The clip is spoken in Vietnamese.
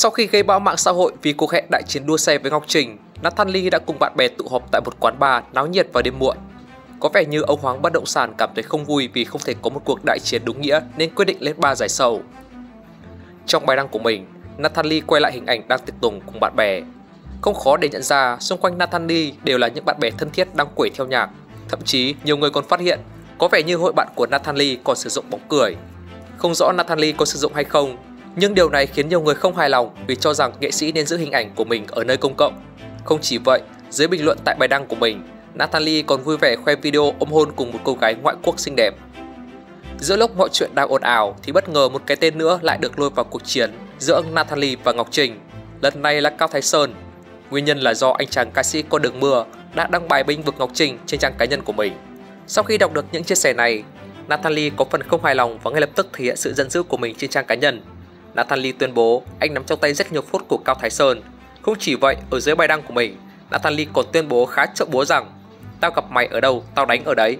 Sau khi gây bão mạng xã hội vì cuộc hẹn đại chiến đua xe với Ngọc Trình, Nathan Lee đã cùng bạn bè tụ họp tại một quán bar náo nhiệt vào đêm muộn. Có vẻ như ông Hoàng bất động sản cảm thấy không vui vì không thể có một cuộc đại chiến đúng nghĩa nên quyết định lên bar giải sầu. Trong bài đăng của mình, Nathan Lee quay lại hình ảnh đang tiệc tùng cùng bạn bè. Không khó để nhận ra xung quanh Nathan Lee đều là những bạn bè thân thiết đang quẩy theo nhạc. Thậm chí nhiều người còn phát hiện có vẻ như hội bạn của Nathan Lee còn sử dụng bóng cười. Không rõ Nathan Lee có sử dụng hay không, nhưng điều này khiến nhiều người không hài lòng vì cho rằng nghệ sĩ nên giữ hình ảnh của mình ở nơi công cộng. Không chỉ vậy, dưới bình luận tại bài đăng của mình, Natalie còn vui vẻ khoe video ôm hôn cùng một cô gái ngoại quốc xinh đẹp. Giữa lúc mọi chuyện đang ồn ào thì bất ngờ một cái tên nữa lại được lôi vào cuộc chiến giữa Natalie và Ngọc Trình. Lần này là Cao Thái Sơn. Nguyên nhân là do anh chàng ca sĩ con đường mưa đã đăng bài binh vực Ngọc Trình trên trang cá nhân của mình. Sau khi đọc được những chia sẻ này, Natalie có phần không hài lòng và ngay lập tức thể hiện sự giận dữ của mình trên trang cá nhân. Nathan tuyên bố anh nắm trong tay rất nhiều phút của Cao Thái Sơn. Không chỉ vậy, ở dưới bài đăng của mình, Nathan còn tuyên bố khá trợ búa rằng Tao gặp mày ở đâu, tao đánh ở đấy.